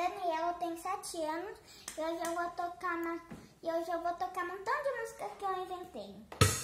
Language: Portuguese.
Daniela, tem 7 anos e hoje eu vou tocar na... e hoje eu vou tocar um montão de músicas que eu inventei.